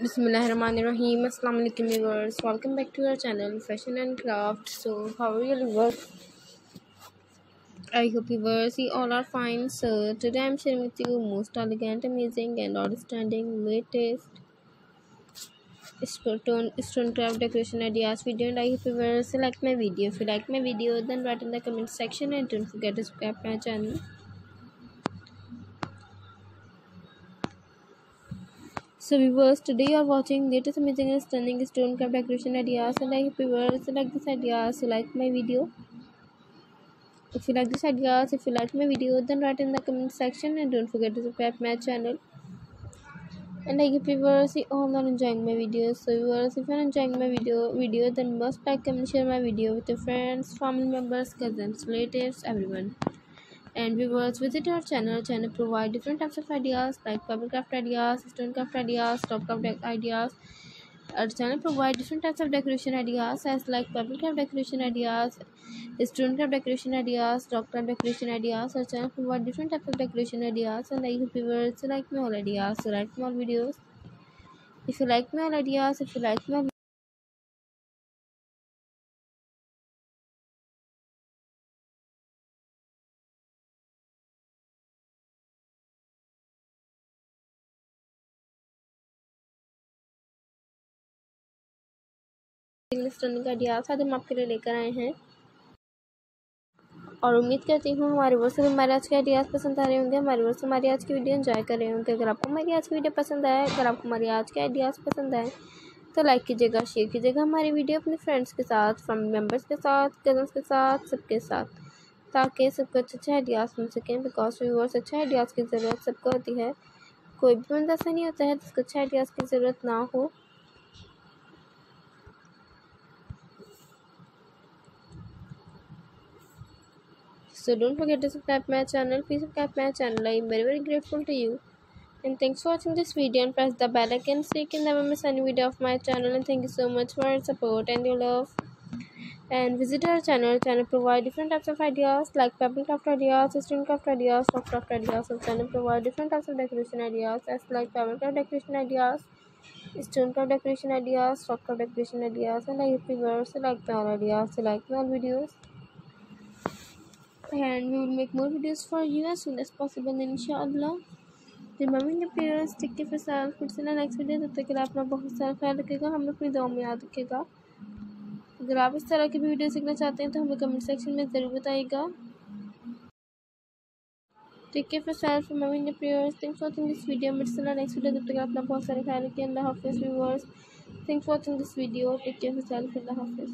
Bismillahirrahmanirrahim. Assalamu alaikum viewers. Welcome back to our channel Fashion and Craft. So how are you viewers? I hope viewers you all are fine. So today I'm sharing with you most elegant, amazing and outstanding latest stone stone craft decoration ideas video and I hope you viewers like my video. If you like my video then write in the comment section and don't forget to subscribe my channel. So viewers, today you are watching latest amazing and stunning stone craft decoration ideas and I hope viewers like this ideas, you like my video. If you like this ideas, if you like my video, then write in the comment section and don't forget to subscribe my channel. And I hope you all are enjoying my videos. So viewers, if you are enjoying my video, video then must like, comment, share my video with your friends, family members, cousins, relatives, everyone and viewers visit our channel. Channel provide different types of ideas like paper craft ideas stone craft ideas top craft ideas. Our channel provide different types of decoration ideas as like paper craft decoration ideas stone craft decoration ideas top craft decoration ideas. Our channel provide different types of decoration ideas and hope viewers like my ideas. So like more videos. If you like my ideas if you like my stunning का ideas आज हम आपके लिए लेकर आए हैं। और उम्मीद करती हूँ हमारे वर्ष में हमारे आज के आइडियाज़ पसंद आ रहे होंगे। हमारे वर्ष हमारी आज की वीडियो एंजॉय कर रहे होंगे। अगर आपको हमारी आज की वीडियो पसंद आए, अगर आपको हमारी आज के आइडियाज़ पसंद आए तो लाइक कीजिएगा शेयर कीजिएगा हमारी वीडियो अपने फ्रेंड्स के साथ फैमिली मेंबर्स के साथ कजन्स के साथ, सबके साथ, ताकि सबको अच्छे अच्छे आइडियाज़ मिल सकें। बिकॉज़ व्यूवर्स अच्छे आइडियाज़ की ज़रूरत सबको होती है। कोई भी बंदा ऐसा नहीं होता है जिसको अच्छे आइडियाज़ की ज़रूरत ना हो। So don't forget to subscribe my channel. Please subscribe my channel. I am very very grateful to you. And thanks for watching this video and press the bell icon so you can never miss any video of my channel. And thank you so much for your support and your love. And visit our channel. Channel provide different types of ideas like pebble craft ideas, stone craft ideas, rock craft ideas. Our channel provide different types of decoration ideas as like pebble craft decoration ideas, stone craft decoration ideas, rock craft decoration ideas. And I viewers like my ideas, like my videos and we will make more videos for you as soon as possible, inshallah. Remembering your parents take care of yourself. फिर से ना next video तब तक के लिए अपना बहुत सारा ख्याल रखेगा हमें अपनी दुआ में याद रखेगा अगर आप इस तरह की भी वीडियो सीखना चाहते हैं तो हमें कमेंट सेक्शन में ज़रूर बताइएगा। Take care for self remembering your prayers thanks for this video midst ना नेक्स्ट वीडियो तब तक अपना बहुत सारा ख्याल रखिए। अल्लाह हाफिज़ viewers thanks for this video take care for self अल्लाह हाफिज़.